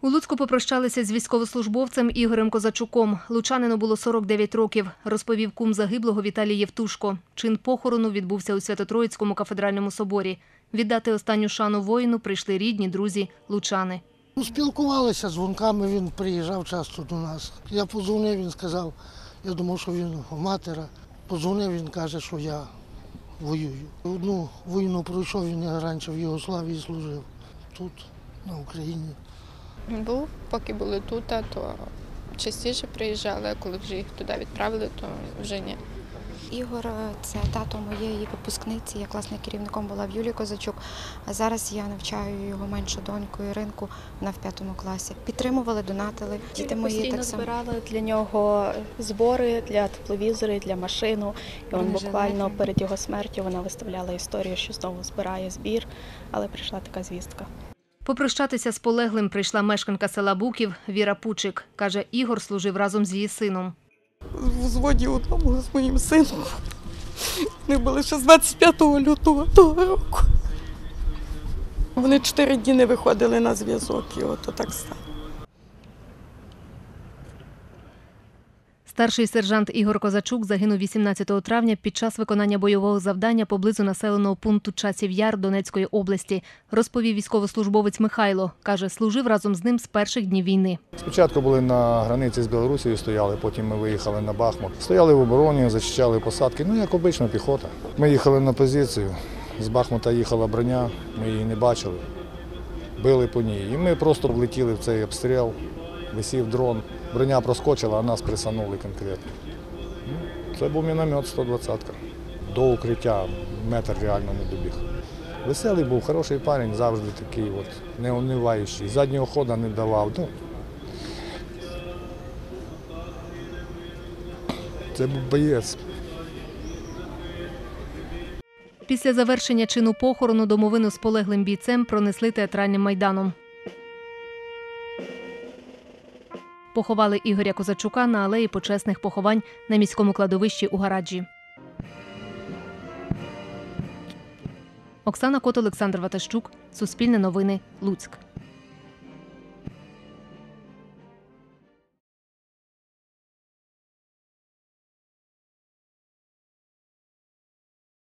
У Луцьку попрощалися з військовослужбовцем Ігорем Козачуком. Лучанину було 49 років, розповів кум загиблого Віталій Євтушко. Чин похорону відбувся у Свято-Троїцькому кафедральному соборі. Віддати останню шану воїну прийшли рідні, друзі, лучани. Ну, Спілкувалися дзвонками, він приїжджав часто до нас. Я позвонив, він сказав, я думав, що він матера. Позвонив, він каже, що я воюю. Одну війну пройшов, він раніше в Єгославії служив. Тут, на Україні. Був, поки були тут, то частіше приїжджали, а коли вже їх туди відправили, то вже ні. Ігор е, це тато моєї випускниці. Я класним керівником була в Юлії Козачук. А зараз я навчаю його меншу доньку Іринку. Вона в п'ятому класі. Підтримували, донатили. Діти мої постійно так само. збирали для нього збори для тепловізори, для машину. І він буквально перед його смертю вона виставляла історію, що знову збирає збір, але прийшла така звістка. Попрощатися з полеглим прийшла мешканка села Буків Віра Пучик. Каже, Ігор служив разом з її сином. в зводі одному з моїм сином. Вони були ще з 25 лютого того року. Вони чотири дні не виходили на зв'язок, і от так стало. Старший сержант Ігор Козачук загинув 18 травня під час виконання бойового завдання поблизу населеного пункту Часів Яр Донецької області, розповів військовослужбовець Михайло. Каже, служив разом з ним з перших днів війни. Спочатку були на границі з Білорусією стояли, потім ми виїхали на Бахмут. Стояли в обороні, зачищали посадки, ну як обична піхота. Ми їхали на позицію, з Бахмута їхала броня, ми її не бачили, били по ній. І ми просто влетіли в цей обстріл, висів дрон, броня проскочила, а нас присанули конкретно. Ну, Це був міномет 120-ка. До укриття метр реально не добіг. Веселий був, хороший парень, завжди такий от, неуниваючий. Заднього хода не давав. Ну, Це був боєць. Після завершення чину похорону домовину з полеглим бійцем пронесли театральним майданом. Поховали Ігоря Козачука на алеї почесних поховань на міському кладовищі у гараджі. Оксана Кот, Олександр Ватащук. Суспільне новини. Луцьк.